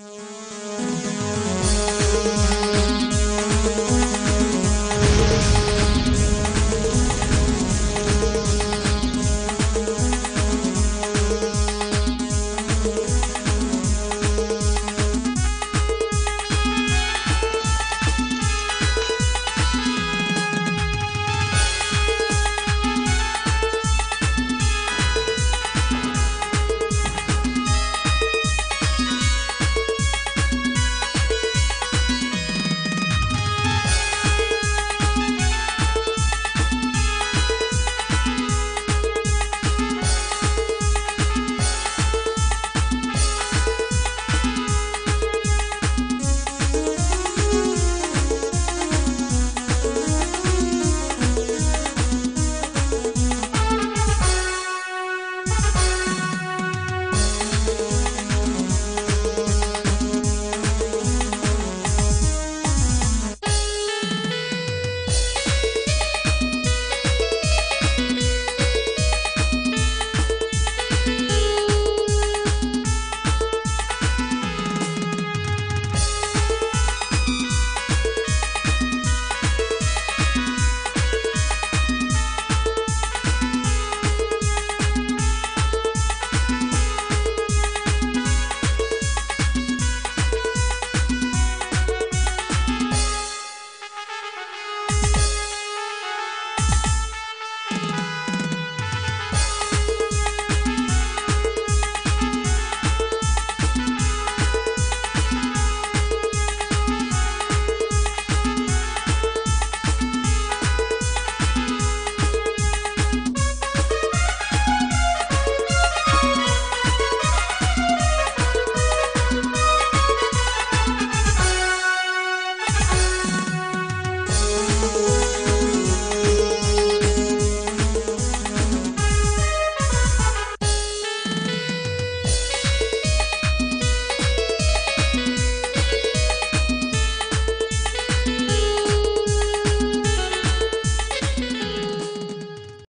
Bye.